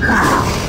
好